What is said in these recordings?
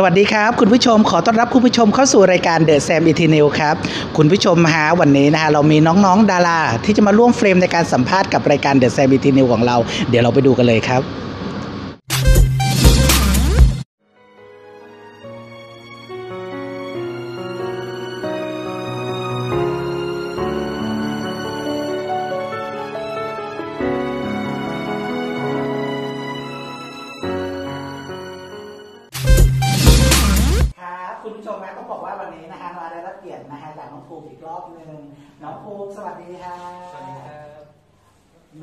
สวัสดีครับ คุณผู้ชมขอต้อนรับคุณผู้ชมเข้าสู่รายการเดอะแซมอีทีนิวครับ คุณผู้ชมฮะวันนี้นะฮะเรามีน้องๆ ดารา ที่จะมาร่วมเฟรมในการสัมภาษณ์กับรายการเดอะแซมอีทีนิวของเรา เดี๋ยวเราไปดูกันเลยครับ มนะต้องบอกว่าวันนี้นะฮะมาได้รับเกียรตินะฮะจากน้องภูมิอีกรอบหนึ่งน้องภูมิสวัสดีค่ะสวัสดีครับ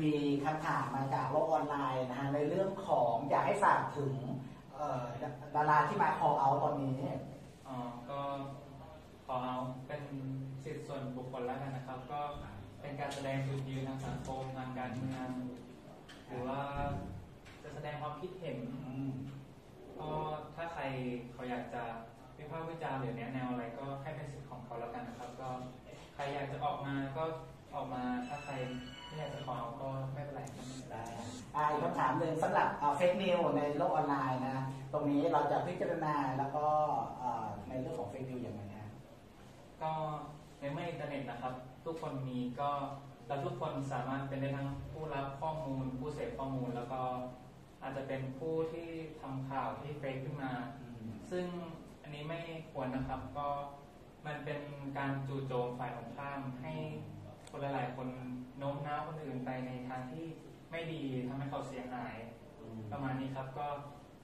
มีคำถามมาจากโลกออนไลน์นะฮะในเรื่องของอยากให้ฝากถึงเอ่อดาราที่มาคอเอาตอนนี้อ๋อก็ขอเอาเป็นสิทธิส่วนบุคคลแล้วกันนะครับ ก็เป็นการแสดงจุดยืนทางสังคมทางการเมืองหรือว่าจะแสดงความคิดเห็น อืม ก็ถ้าใครเขาอยากจะวิพากษ์วิจารณ์หรือแนะแนวอะไรก็ให้เป็นสิทธิ์ของเขาแล้วกันนะครับ ก็ใครอยากจะออกมาก็ออกมาถ้าใครไม่อยากจะขอเอาก็ไม่เป็นไรครับได้อ่าอีกคำถามหนึ่งสำหรับ fake news ในโลกออนไลน์นะ ตรงนี้เราจะพิจารณาแล้วก็เอ่อในเรื่องของ fake news อย่างไรฮะก็ในเมื่ออินเทอร์เน็ตนะครับ ทุกคนมีก็เราทุกคนสามารถเป็นได้ทั้งผู้รับข้อมูล ผู้เสพข้อมูลแล้วก็อาจจะเป็นผู้ที่ทำข่าวที่เฟกขึ้นมาอืมซึ่ง อันนี้ไม่ควรนะครับ ก็มันเป็นการจู่โจมฝ่ายตรงข้ามให้คนหลายๆคนโน้มน้าวคนอื่นไปในทางที่ไม่ดีทำให้เขาเสียหายอืมประมาณนี้ครับก็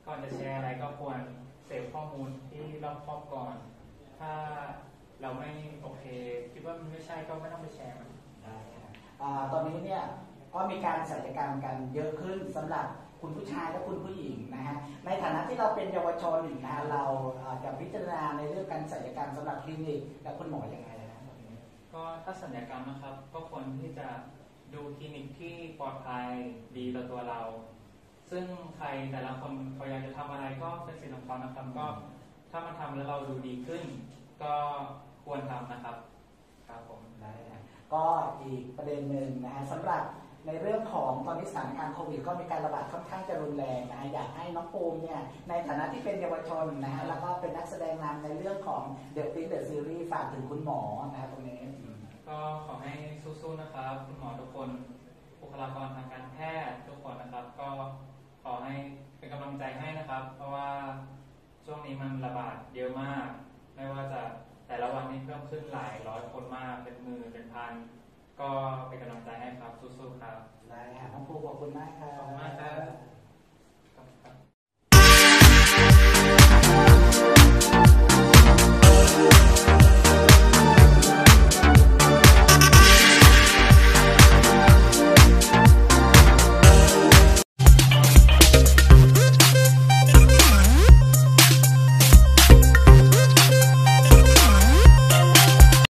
ก่อนจะแชร์อะไรก็ควรเสพข้อมูลที่รอบคอบก่อน ถ้าเราไม่โอเคคิดว่ามันไม่ใช่ก็ไม่ต้องไปแชร์มันได้ครับอ่าตอนนี้เนี่ยก็มีการศัลยกรรมกันเยอะขึ้นสำหรับ คุณผู้ชายและคุณผู้หญิงนะฮะในฐานะที่เราเป็นเยาวชนนะฮะเราอ่าจะพิจารณาในเรื่องการศัลยกรรมสำหรับคลินิกและคุณหมอยังไงนะตรงนี้ก็ถ้าสัญญกรรมนะครับก็ควรที่จะดูคลินิกที่ปลอดภัยดีต่อตัวเรา ซึ่งใครแต่ละคนเขาอยากจะทำอะไรก็เป็นสิทธิ์ของเขานะครับก็ถ้ามันทำแล้วเราดูดีขึ้น ก็ควรทำนะครับครับผมได้นะก็อีกประเด็นหนึ่งนะฮะสำหรับ ในเรื่องของตอนนี้สถานการณ์โควิดก็มีการระบาดค่อนข้างจะรุนแรงนะฮะอยากให้น้องปูมเนี่ยในฐานะที่เป็นเยาวชนนะฮะแล้วก็เป็นนักแสดงนำในเรื่องของ The Prince The Series ฝากถึงคุณหมอนะฮะตรงนี้อืมก็ขอให้สู้ๆนะครับ คุณหมอทุกคนบุคลากรทางการแพทย์ทุกคนนะครับ ก็ขอให้เป็นกำลังใจให้นะครับ เพราะว่าช่วงนี้มันระบาดเยอะมาก ไม่ว่าจะแต่ละวันนี้เพิ่มขึ้นหลายร้อยคนมากเป็นหมือเป็นพันก็เป็นกำลังใจให้ครับสู้ ๆครับได้ค่ะน้องปูขอบคุณมากครับขอบคุณมากครับ